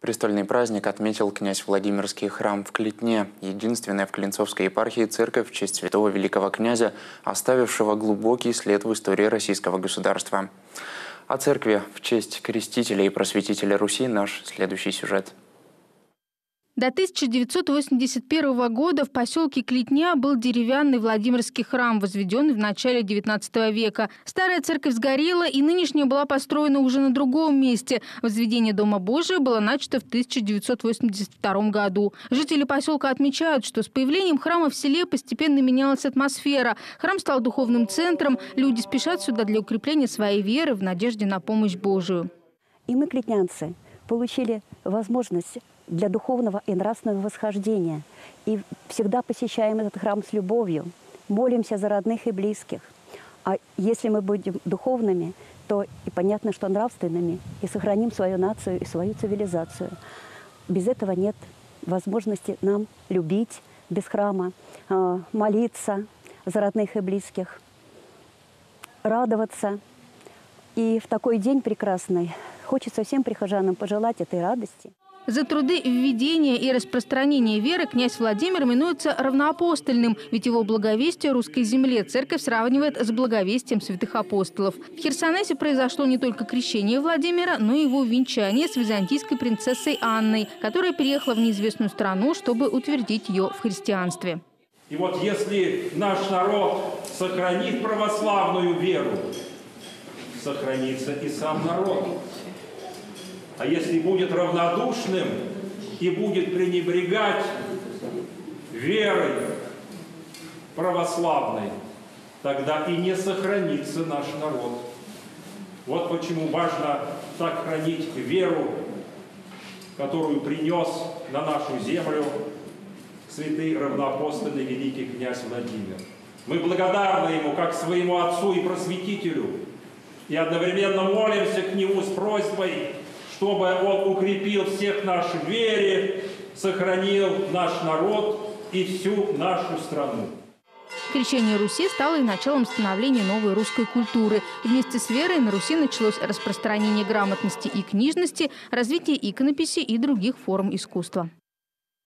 Престольный праздник отметил князь Владимирский храм в Клетне, единственная в Клинцовской епархии церковь в честь святого великого князя, оставившего глубокий след в истории российского государства. О церкви в честь крестителя и просветителя Руси наш следующий сюжет – до 1981 года в поселке Клетня был деревянный Владимирский храм, возведенный в начале XIX века. Старая церковь сгорела, и нынешняя была построена уже на другом месте. Возведение Дома Божия было начато в 1982 году. Жители поселка отмечают, что с появлением храма в селе постепенно менялась атмосфера. Храм стал духовным центром, люди спешат сюда для укрепления своей веры в надежде на помощь Божию. И мы, клетнянцы, получили возможность для духовного и нравственного восхождения. И всегда посещаем этот храм с любовью, молимся за родных и близких. А если мы будем духовными, то и понятно, что нравственными, и сохраним свою нацию и свою цивилизацию. Без этого нет возможности нам любить без храма, а, молиться за родных и близких, радоваться. И в такой день прекрасный хочется всем прихожанам пожелать этой радости. За труды введения и распространения веры князь Владимир именуется равноапостольным, ведь его благовестие русской земле церковь сравнивает с благовестием святых апостолов. В Херсонесе произошло не только крещение Владимира, но и его венчание с византийской принцессой Анной, которая переехала в неизвестную страну, чтобы утвердить ее в христианстве. И вот если наш народ сохранит православную веру, сохранится и сам народ. А если будет равнодушным и будет пренебрегать верой православной, тогда и не сохранится наш народ. Вот почему важно так хранить веру, которую принес на нашу землю святый равноапостольный великий князь Владимир. Мы благодарны ему как своему отцу и просветителю, и одновременно молимся к нему с просьбой чтобы Он укрепил всех наш в вере, сохранил наш народ и всю нашу страну. Крещение Руси стало и началом становления новой русской культуры. Вместе с верой на Руси началось распространение грамотности и книжности, развитие иконописи и других форм искусства.